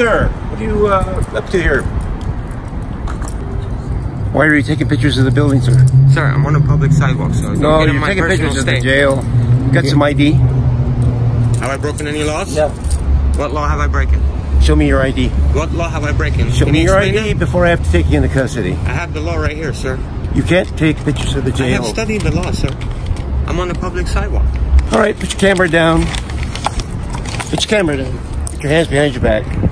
sir. What are you uh, up to here? Why are you taking pictures of the building, sir? Sir, I'm on a public sidewalk, so No, get in you're taking personal pictures of the jail. Got some ID? Have I broken any laws? Yeah. What law have I broken? Show me your ID. What law have I broken? Show Can me you your ID it? before I have to take you into custody. I have the law right here, sir. You can't take pictures of the jail. I have jail. studied the law, sir. I'm on a public sidewalk. All right, put your camera down. Put your camera down. Put your hands behind your back.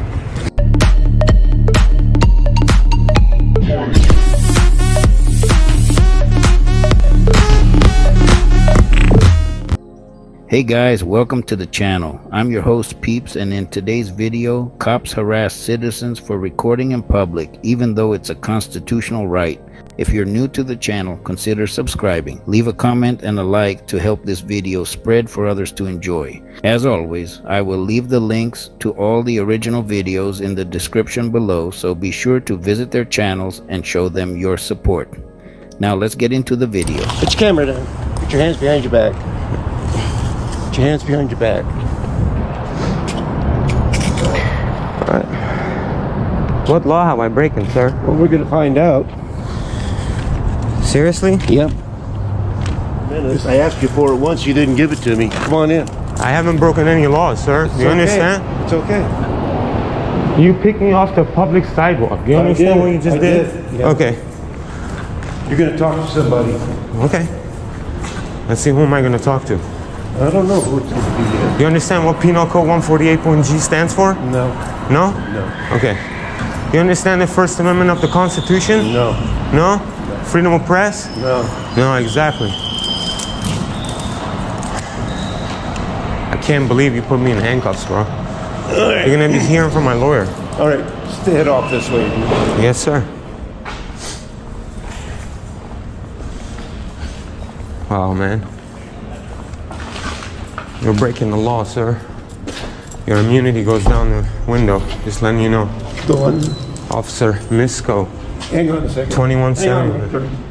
Hey guys, welcome to the channel. I'm your host Peeps and in today's video, cops harass citizens for recording in public even though it's a constitutional right. If you're new to the channel, consider subscribing. Leave a comment and a like to help this video spread for others to enjoy. As always, I will leave the links to all the original videos in the description below, so be sure to visit their channels and show them your support. Now let's get into the video. Put your camera down. Put your hands behind your back. Put your hands behind your back. Alright. What law am I breaking, sir? Well, we're gonna find out. Seriously? Yep. I asked you for it once. You didn't give it to me. Come on in. I haven't broken any laws, sir. It's Do you okay. understand? It's okay. You picked me off the public sidewalk. You I understand did. what you just I did? did, yeah. Okay. You're gonna talk to somebody. Okay. Let's see who am I going to talk to. I don't know who it's gonna be. You understand what Penal Code 148.g stands for? No. No? No. Okay. You understand the First Amendment of the Constitution? No. No? Freedom of press? No. No, exactly. I can't believe you put me in handcuffs, bro. You're gonna be hearing from my lawyer. All right. Just head off this way. Yes, sir. Wow, man. You're breaking the law, sir. Your immunity goes down the window. Just letting you know. Go on. Officer Misco. Hang on a second. 2170. Hang.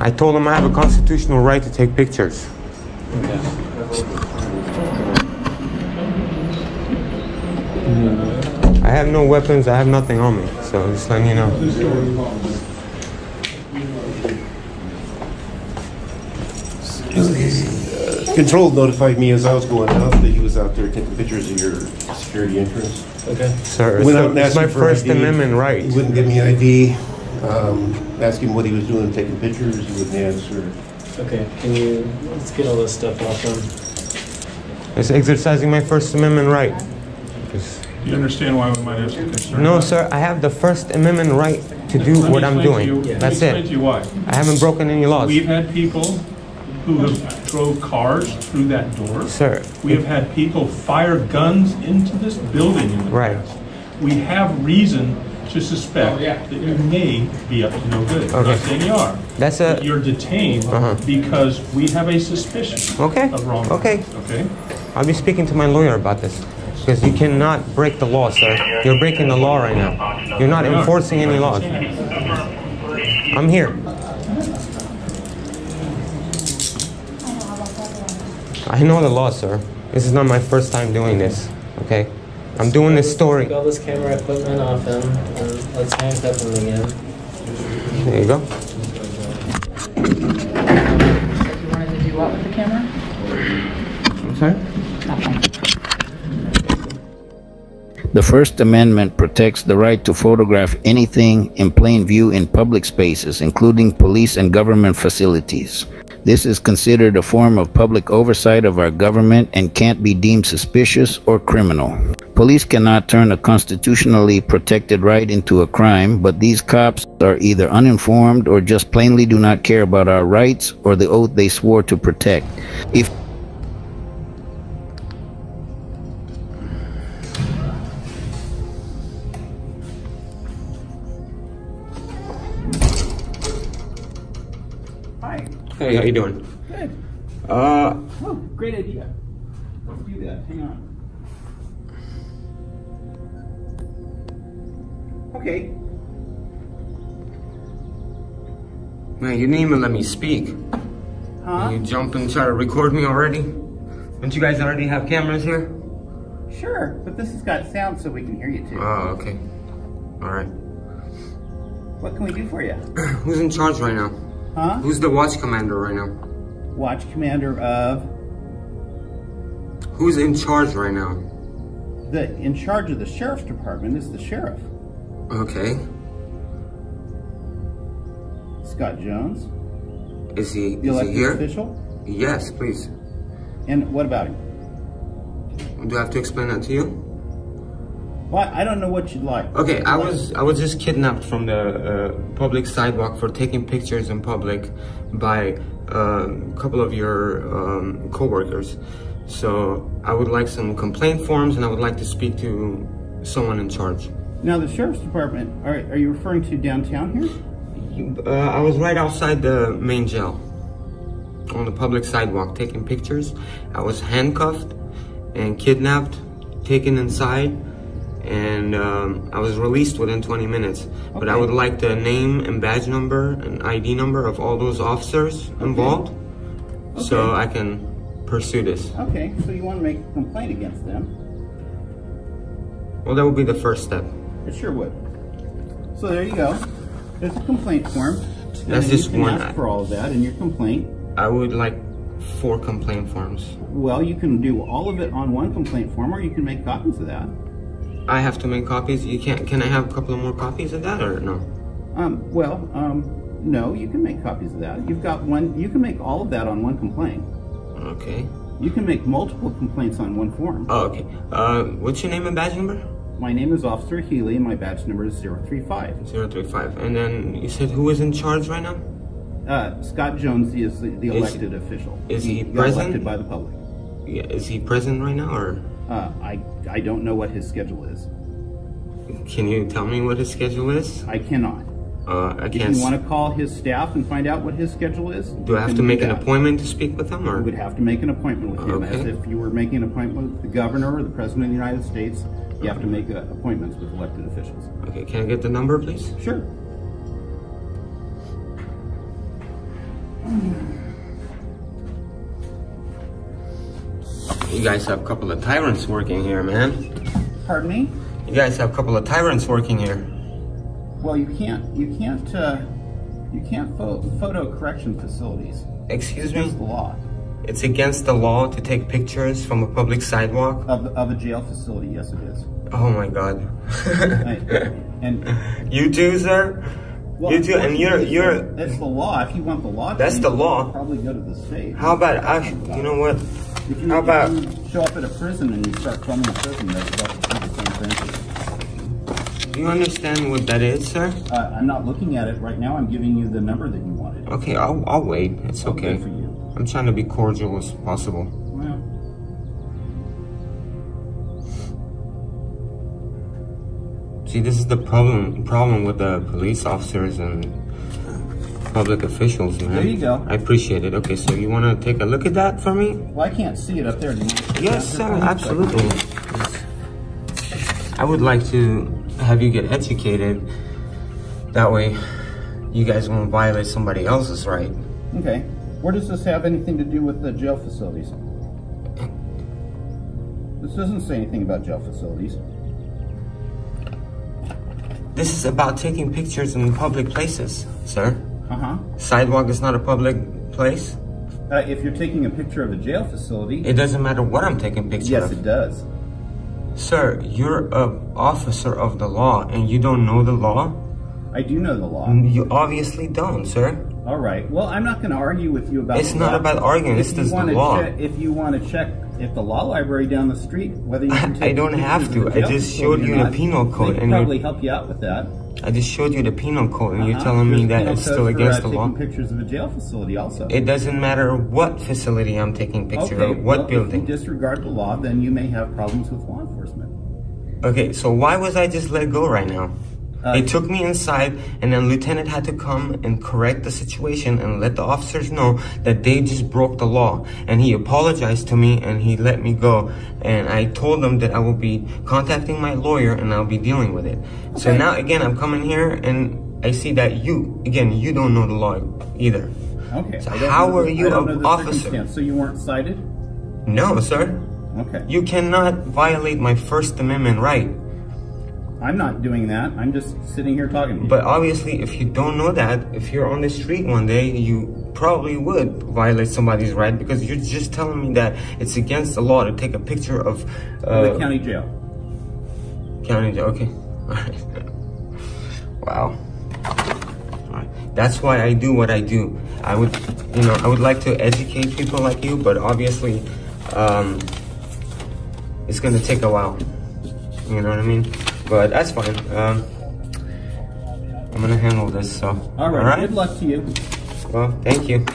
I told him I have a constitutional right to take pictures. I have no weapons, I have nothing on me, so just letting you know. Control notified me as I was going out that he was out there taking pictures of your security entrance. Okay. Sir, it's, Went out and it's asked my him for First ID. Amendment right. He wouldn't give me ID. Um, asked him what he was doing, taking pictures. He wouldn't answer. Okay. Can you let's get all this stuff off them? It's exercising my First Amendment right. Just- Do you understand why we might have some concern? No, sir, I have the First Amendment right to do Let me what I'm explain to doing. you- That's Let me explain to it. you why. I haven't broken any laws. We've had people who have drove cars through that door. Sir, We have had people fire guns into this building in the Right. past. We have reason to suspect that you may be up to no good. I'm Okay. not saying you are. that's But a, You're detained Uh-huh. because we have a suspicion okay, of wrongdoing. okay. Okay? I'll be speaking to my lawyer about this. Because you cannot break the law, sir. You're breaking the law right now. You're not enforcing any laws. I'm here. I know the law, sir. This is not my first time doing this, okay? I'm doing this story. Take all this camera equipment off him, and let's handcuff him again. There you go. You wanted to do what with the camera? I'm sorry? The First Amendment protects the right to photograph anything in plain view in public spaces, including police and government facilities. This is considered a form of public oversight of our government and can't be deemed suspicious or criminal. Police cannot turn a constitutionally protected right into a crime, but these cops are either uninformed or just plainly do not care about our rights or the oath they swore to protect. If Hey, how you doing? Good. Uh, Oh, great idea. Let's do that. Hang on. Okay. Man, you didn't even let me speak. Huh? You jump and try to record me already? Don't you guys already have cameras here? Sure, but this has got sound so we can hear you too. Oh, okay. Alright. what can we do for you? Who's in charge right now? Huh? Who's the watch commander right now? Watch commander of Who's in charge right now? the in charge of the sheriff's department is the sheriff, Okay. Scott Jones, Is he, the is he here? official. Yes, please. And what about him? Do I have to explain that to you? Well, I don't know what you'd like. Okay, I was I was just kidnapped from the uh, public sidewalk for taking pictures in public by uh, a couple of your um, coworkers. So I would like some complaint forms, and I would like to speak to someone in charge. Now, the sheriff's department. Are, are you referring to downtown here? Uh, I was right outside the main jail on the public sidewalk taking pictures. I was handcuffed and kidnapped, taken inside, and um, I was released within 20 minutes. But I would like the name and badge number and ID number of all those officers involved so I can pursue this. Okay, so you want to make a complaint against them? Well, that would be the first step. It sure would. So there you go. There's a complaint form. That's just one. Ask for all of that in your complaint. I would like four complaint forms. Well, you can do all of it on one complaint form, or you can make copies of that. I have to make copies. You can't. Can I have a couple of more copies of that or no? Um, well, um, no, you can make copies of that. You've got one. You can make all of that on one complaint. Okay. You can make multiple complaints on one form. Oh, okay. Uh, what's your name and badge number? My name is Officer Healy, and my badge number is 035. Zero three five. And then you said who is in charge right now? Uh, Scott Jones is the, the Is- elected official. is he got present? elected by the public. Yeah, is he present right now, or Uh, I, I don't know what his schedule is. can you tell me what his schedule is? I cannot. Uh, I If can't. you want to call his staff and find out what his schedule is, do I have to make an that. appointment to speak with him, You or would have to make an appointment with him, as if you were making an appointment with the governor or the president of the United States. You have to make uh, appointments with elected officials. okay? Can I get the number, please? Sure. You guys have a couple of tyrants working here, man. Pardon me. You guys have a couple of tyrants working here. Well, you can't. You can't. Uh, you can't pho- photo correction facilities. Excuse It's me. against the law It's against the law to take pictures from a public sidewalk. of, of a jail facility. Yes, it is. Oh my god. I- and you too, sir. well, you too, and you're you're. It's the law. If you want the law, That's the law. Probably go to the state. How about I? You know what? If you, How about? if you show up at a prison and you start filming a prison, that's about the same thing. Do you understand what that is, sir? Uh, I'm not looking at it right now. I'm giving you the number that you wanted. Okay, I'll I'll wait. It's Oh, okay. for you. I'm trying to be cordial as possible. Well, See, this is the problem problem with the police officers and public officials, man. There you go. I appreciate it. Okay, so you want to take a look at that for me? well, I can't see it up there. Do you want to see Yes, sir. Absolutely. I would like to have you get educated. That way, you guys won't violate somebody else's right. Okay. Where does this have anything to do with the jail facilities? This doesn't say anything about jail facilities. This is about taking pictures in public places, sir. Uh huh. Sidewalk is not a public place. Uh, if you're taking a picture of a jail facility, It doesn't matter what I'm taking picture yes, of. it does. Sir, you're a officer of the law and you don't know the law? I do know the law. You obviously don't, sir. All right. Well, I'm not going to argue with you about. It's not law. about arguing, If it's just the law. Check, if you want to check if the law library down the street, whether you can take I don't have to. I just showed you the penal code could and probably help you out with that. I just showed you the penal code and you're Uh-huh. telling me that it's still against uh, the law? Pictures of a jail facility, also. It doesn't matter what facility I'm taking picture okay. of, what well, building. If you disregard the law, then you may have problems with law enforcement. Okay, so why was I just let go right now? Uh, they took me inside, and then lieutenant had to come and correct the situation and let the officers know that they just broke the law. And he apologized to me, and he let me go. And I told them that I will be contacting my lawyer, and I'll be dealing with it. So now again, I'm coming here, and I see that you, again, you don't know the law either. Okay. So how are you an officer? So you weren't cited? No, sir. Okay. You cannot violate my First Amendment right. I'm not doing that. I'm just sitting here talking to you. But obviously, if you don't know that, if you're on the street one day, you probably would violate somebody's right because you're just telling me that it's against the law to take a picture of uh, the county jail. county jail. Okay, all right. wow. All right. That's why I do what I do. I would, you know, I would like to educate people like you, but obviously, um, it's gonna take a while. You know what I mean? But that's fine. Um, I'm gonna handle this. So. All right. Good luck to you. Well, thank you.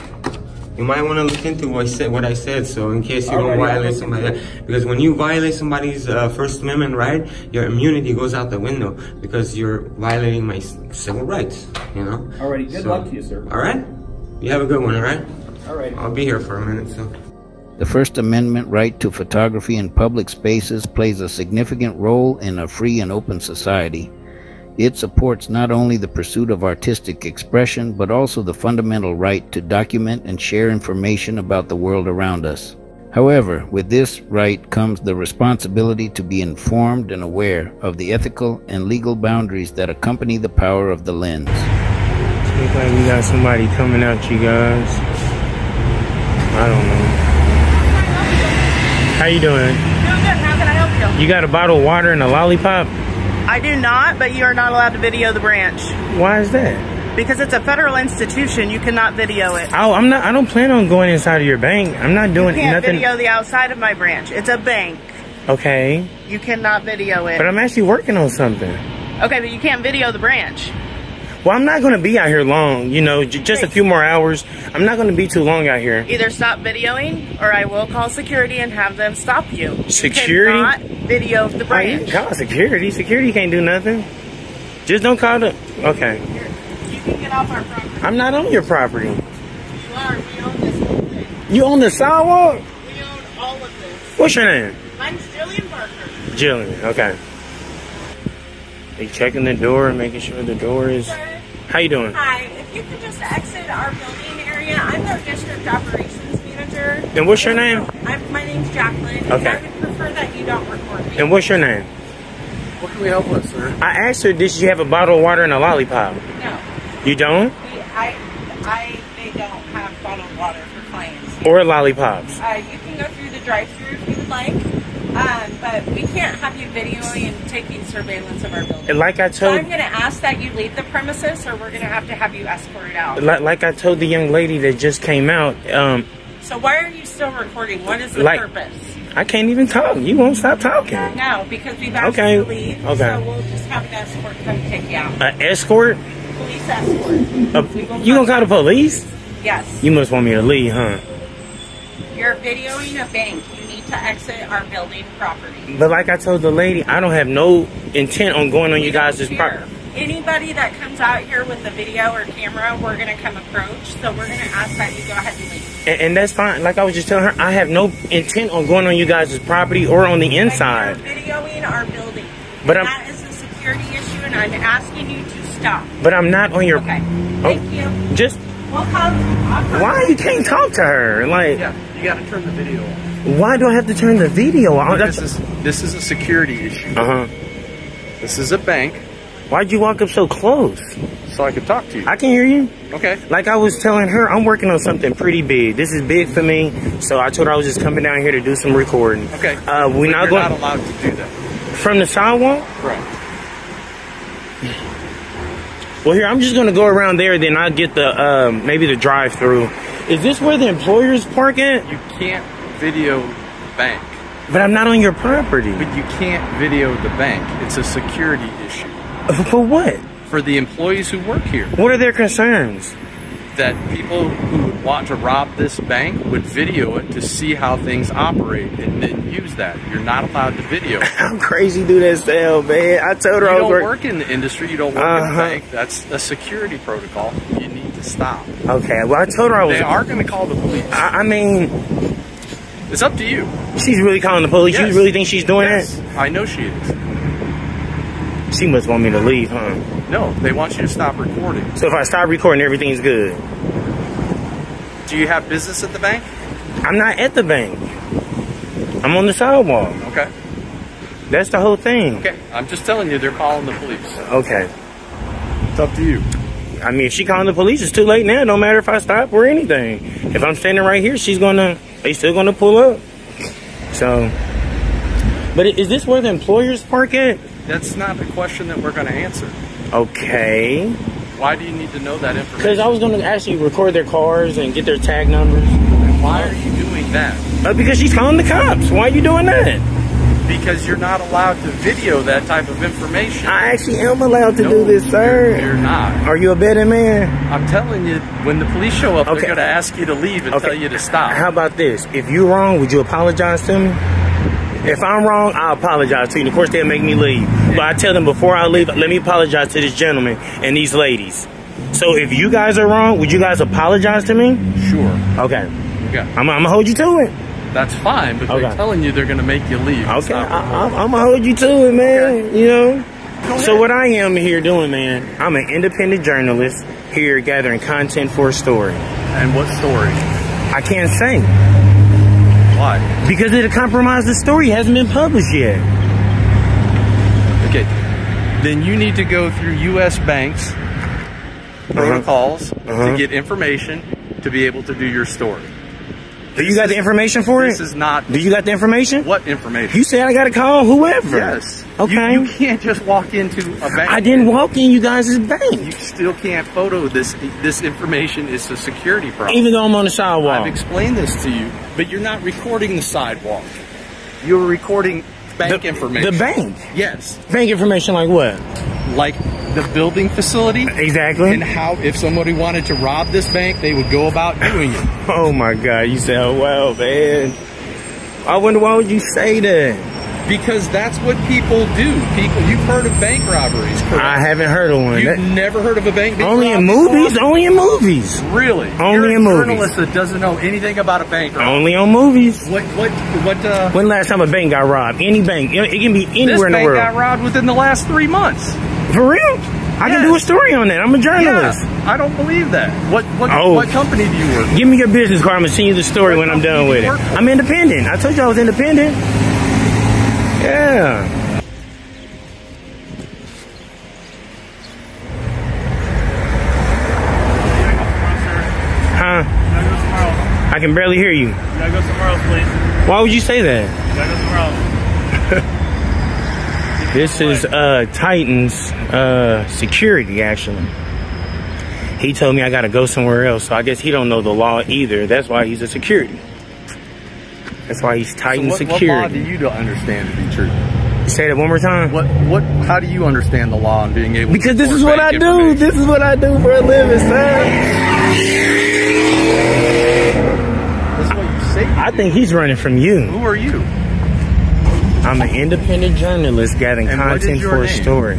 You might want to look into what I said, what I said, so in case you don't Alrighty, I'll violate somebody, because when you violate somebody's uh, First Amendment right, your immunity goes out the window because you're violating my civil rights. You know. Alrighty. Good So- luck to you, sir. All right. You have a good one. All right. All right. I'll be here for a minute. So. The First Amendment right to photography in public spaces plays a significant role in a free and open society. It supports not only the pursuit of artistic expression, but also the fundamental right to document and share information about the world around us. However, with this right comes the responsibility to be informed and aware of the ethical and legal boundaries that accompany the power of the lens. Look like we got somebody coming out, you guys. I don't know. How you doing? Doing good. How can I help you? You got a bottle of water and a lollipop? I do not, but you are not allowed to video the branch Why is that? because it's a federal institution. You cannot video it. Oh, I'm not. I don't plan on going inside of your bank. I'm not doing You can't nothing. video the outside of my branch. It's a bank. Okay, You cannot video it. but I'm actually working on something. Okay, but you can't video the branch. Well, I'm not going to be out here long. You know, j- just a few more hours. I'm not going to be too long out here. Either stop videoing, or I will call security and have them stop you. Security? You cannot video the branch. call security. Security can't do nothing. Just don't call the. Okay, You can get off our property. I'm not on your property. You are. We own this whole thing. You on the sidewalk? We own all of this. What's your name? Mine's Jillian Parker. Jillian. Okay. They checking the door, and making sure the door is. How you doing? Hi, if you could just exit our building area, I'm the district operations manager. And what's your name? I'm, my name's Jacqueline. and Okay. I would prefer that you don't record me. And what's your name? What can we help with, sir? I asked her, did she have a bottle of water and a lollipop? No, You don't? we, I, I, they don't have bottled water for clients. Or lollipops? Uh, you can go through the drive-through if you would like, um, but we can't have you videoing and taking surveillance of our building. And like I So told, I'm going to ask that you leave the premises, or we're going to have to have you escorted out. like, like I told the young lady that just came out, um, So why are you still recording? What is the Like- purpose? I can't even talk. You won't stop talking. No, because we've asked Okay, you to leave. okay. So we'll just have an escort come take you out. An escort? Police escort. A, you gonna call the police? Yes. You must want me to leave, huh? You're videoing a bank. You to exit our building property. But like I told the lady, I don't have no intent on going on you guys' property. Anybody that comes out here with a video or camera, we're going to come approach. So we're going to ask that you go ahead and leave. And, and that's fine. Like I was just telling her, I have no intent on going on you guys' property or on the inside. But you're videoing our building. But And I'm- that is a security issue, and I'm asking you to stop. But I'm not on your. Okay. Oh, Thank you. Just We'll come. I'll come. why you can't talk to her? Like, Yeah, you got to turn the video off. Why do I have to turn the video on? This is this is a security issue. Uh huh. This is a bank, Why'd you walk up so close? so I could talk to you. I can hear you. Okay. Like I was telling her, I'm working on something pretty big. This is big for me, so I told her I was just coming down here to do some recording. Okay. Uh, we But not you're going not allowed to do that. from the sidewalk. Right. Well, here I'm just gonna go around there. Then I'll get the um, maybe the drive-through. Is this where the employers park at? You can't video the bank, But I'm not on your property. but you can't video the bank. It's a security issue For what? for the employees who work here. What are their concerns? That people who would want to rob this bank would video it to see how things operate and then use that. You're not allowed to video. How crazy do that sound, man? I told her You I don't work- work in the industry. You don't work in Uh-huh. the bank. That's a security protocol. You need to stop. Okay, well I told her I was. They are going to call the police. I, I mean, It's up to you. she's really calling the police. Yes. You really think she's doing Yes, I know she is. She must want me to leave, huh? No, they want you to stop recording. So if I stop recording, everything's good. Do you have business at the bank? I'm not at the bank. I'm on the sidewalk. Okay. That's the whole thing. Okay. I'm just telling you, they're calling the police. Okay. It's up to you. I mean, if she calling the police, it's too late now. No matter if I stop or anything. If I'm standing right here, she's gonna. They still gonna pull up. So. But is this where the employers park at? That's not the question that we're going to answer. Okay. Why do you need to know that information? Because I was gonna actually record their cars and get their tag numbers. Why are you doing that? Uh, because she's calling the cops. Why are you doing that? Because you're not allowed to video that type of information. I actually am allowed to No, do this, sir. You're, you're not. Are you a betting man? I'm telling you, when the police show up, Okay. they're going to ask you to leave and Okay. tell you to stop. How about this? If you're wrong, would you apologize to me? If I'm wrong, I'll apologize to you. Of course, they'll make me leave. But I tell them before I leave, let me apologize to this gentleman and these ladies. So if you guys are wrong, would you guys apologize to me? Sure. Okay. Okay. I'm, I'm gonna hold you to it. That's fine, but Okay. they're telling you they're going to make you leave. Okay. I. I, I'm gonna hold you to it, man. You know. So what I am here doing, man, I'm an independent journalist here gathering content for a story. And what story? I can't say Why? because it'll compromise the story. It hasn't been published yet. Okay. Then you need to go through U.S. banks protocols Uh-huh. to get information to be able to do your story. Do you got the information for it? This is not Do you got the information? what information. You said I gotta call whoever. Yes. Okay. You, you can't just walk into a bank. I didn't walk in you guys' bank. You still can't photo this. This information is a security problem. Even though I'm on the sidewalk. I've explained this to you, but you're not recording the sidewalk. You're recording bank the, information. The bank. Yes. Bank information like what? Like the building facility Exactly. and how if somebody wanted to rob this bank, they would go about doing it. Oh my god, you sound well, man. I wonder why would you say that? Because that's what people do. People, you've heard of bank robberies, correct? I haven't heard of one. You've That- never heard of a bank only in robbed before? movies? Only in movies. Really? Only You're in a movies. journalist that doesn't know anything about a bank robbery. Only on movies. What? What? What? Uh, When last time a bank got robbed? Any bank. It can be anywhere in the world. This bank got robbed within the last three months. For real? I can do a story on that. I'm a journalist. Yeah, I don't believe that. What? What? Oh. What company do you work? for? Give me your business card. I'm gonna send you the story What when I'm done with it. for? I'm independent. I told you I was independent. Yeah. Huh? I can barely hear you. gotta go somewhere else, please. Why would you say that? gotta go somewhere else. This is uh Titan's uh security actually. He told me I gotta go somewhere else, so I guess he don't know the law either. That's why he's a security. That's why he's Titan what, what law do you to understand to be true? Say that one more time. What? What? How do you understand the law and being able? Because this is what I do. This is what I do for a living, son. This is what you say. You I do. think he's running from you. Who are you? I'm an independent journalist gathering And content for a name? story.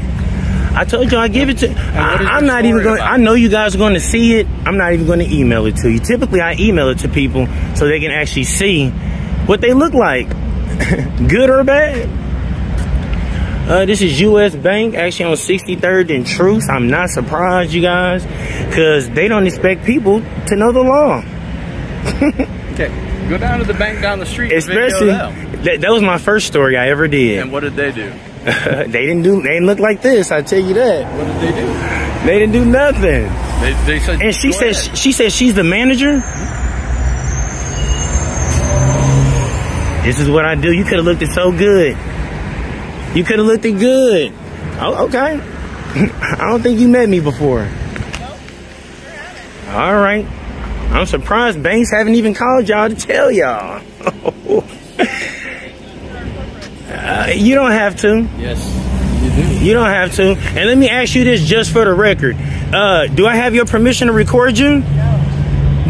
I told you I give it to. I, I'm not even going. about? I know you guys are going to see it. I'm not even going to email it to you. Typically, I email it to people so they can actually see what they look like, good or bad. Uh, this is U.S. Bank, actually on 63rd and Troost. I'm not surprised, you guys, because they don't expect people to know the law. Okay, go down to the bank down the street. Especially, that, that was my first story I ever did. And what did they do? they didn't do. They didn't look like this. I tell you that. What did they do? They didn't do nothing. They, they said. And she "Go said. ahead." She said she's the manager. This is what I do. You could have looked it so good. You could have looked it good. Oh, okay. I don't think you met me before. All right. I'm surprised banks haven't even called y'all to tell y'all. uh, you don't have to. Yes, you do. You don't have to. And let me ask you this just for the record. Uh, do I have your permission to record you?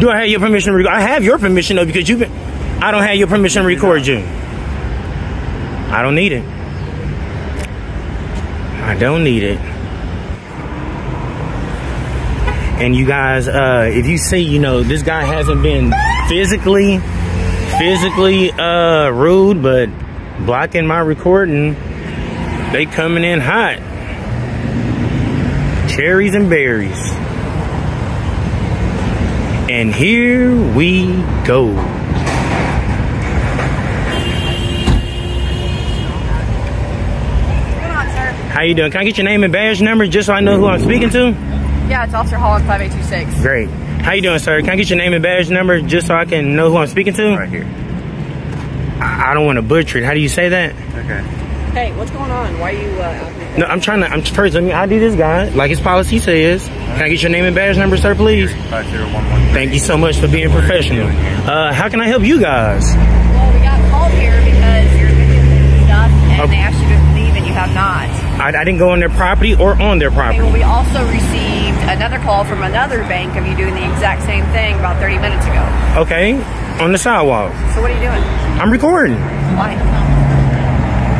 Do I have your permission to record? I have your permission though because you've been. I don't have your permission to record you. I don't need it. I don't need it. And you guys, uh, if you see, you know, this guy hasn't been physically, physically, uh, rude, but blocking my recording, they coming in hot. cherries and berries. And here we go. How you doing? Can I get your name and badge number just so I know who I'm speaking to? Yeah, it's Officer Hall 5826. Great. How you doing, sir? Can I get your name and badge number just so I can know who I'm speaking to? Right here. I, I don't want to butcher it. How do you say that? Okay. Hey, what's going on? Why are you uh, out No, I'm trying to. I'm first. Let me ID this guy like his policy says. Can I get your name and badge number, sir, please? Five zero one one. Thank you so much for being professional. Uh, how can I help you guys? Well, we got called here because you're videotaping stuff and Okay. they asked you to leave and you have not. I, I didn't go on their property or on their Okay, property. well, we also received another call from another bank of you doing the exact same thing about 30 minutes ago. Okay, on the sidewalk. So what are you doing? I'm recording. Why?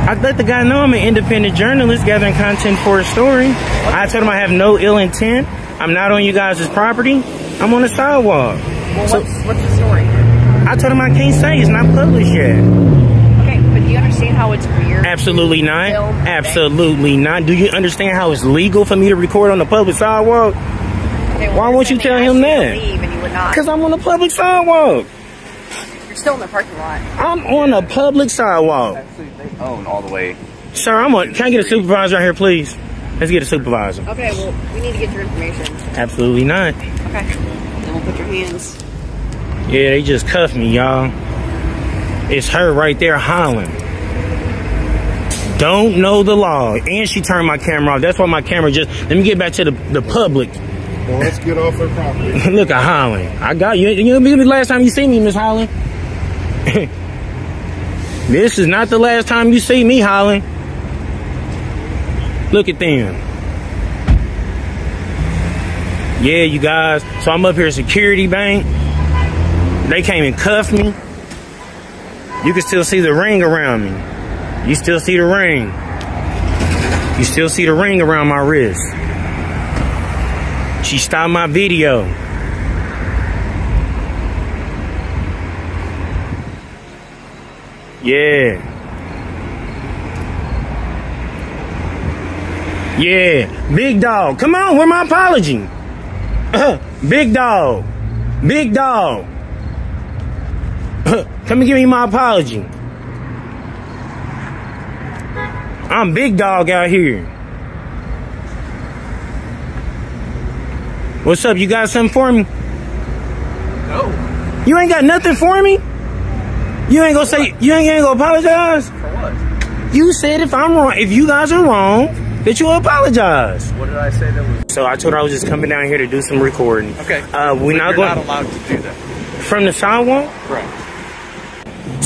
I let the guy know I'm an independent journalist gathering content for a story. I told him I have no ill intent. I'm not on you guys' property. I'm on the sidewalk. Well, So- what's, what's the story? I told him I can't say it's not published yet. Okay, but do you understand how it's weird? Absolutely not. Film, okay. Absolutely not. Do you understand how it's legal for me to record on the public sidewalk? Okay, well, Why won't you tell him that? Leave and you would not. Because I'm on the public sidewalk. You're still in the parking lot. I'm on a public sidewalk. Actually, they own all the way. Sir, I'm on. Can I get a supervisor out here, please? Let's get a supervisor. Okay, well, we need to get your information. Absolutely not. Okay. Then we'll put your hands. Yeah, they just cuffed me, y'all. It's her right there hollering. Don't know the law. And she turned my camera off. That's why my camera just. Let me get back to the, the public. Well, let's get off her property. Look at Holland. I got you. You know, the last time you see me, Miss Holland. this is not the last time you see me, Holland. Look at them. Yeah, you guys. So I'm up here at Security Bank. They came and cuffed me. You can still see the ring around me. You still see the ring. You still see the ring around my wrist. She stopped my video. Yeah. Yeah. Big dog. Come on, where my apology? Big dog. Big dog. Come and give me my apology. I'm big dog out here. What's up? You got something for me? No. You ain't got nothing for me? You ain't gonna say you ain't gonna apologize? For what? You said if I'm wrong, if you guys are wrong, that you apologize. What did I say that was? So I told her I was just coming down here to do some recording. Okay. Uh, we're not you're going not allowed to do that. from the sidewalk. Right.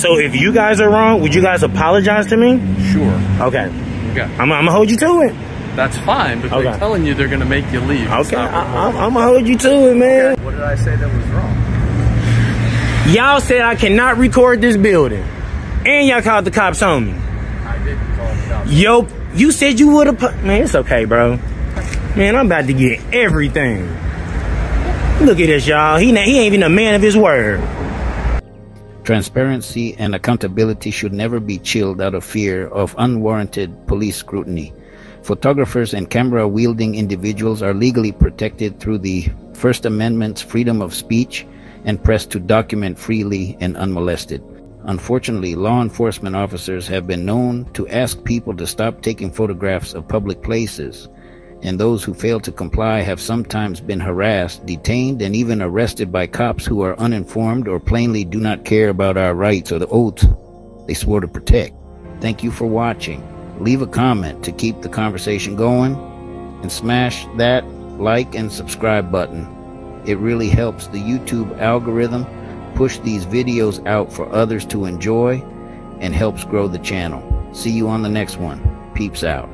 So if you guys are wrong, would you guys apologize to me? Sure. Okay. Okay. I'm, I'm gonna hold you to it. That's fine, but Okay. they're telling you they're going to make you leave. Okay. I, I'm gonna hold you to it, man. What did I say that was wrong? Y'all said I cannot record this building, and y'all called the cops on me. I didn't call the cops. Yo, you said you would have. Man, it's okay, bro. Man, I'm about to get everything. Look at this, y'all. He, he ain't even a man of his word. Transparency and accountability should never be chilled out of fear of unwarranted police scrutiny. Photographers and camera wielding individuals are legally protected through the First Amendment's freedom of speech and press to document freely and unmolested. Unfortunately, law enforcement officers have been known to ask people to stop taking photographs of public places, and those who fail to comply have sometimes been harassed, detained, and even arrested by cops who are uninformed or plainly do not care about our rights or the oaths they swore to protect. Thank you for watching. Leave a comment to keep the conversation going, and smash that like and subscribe button. It really helps the YouTube algorithm push these videos out for others to enjoy and helps grow the channel. See you on the next one. Peeps out.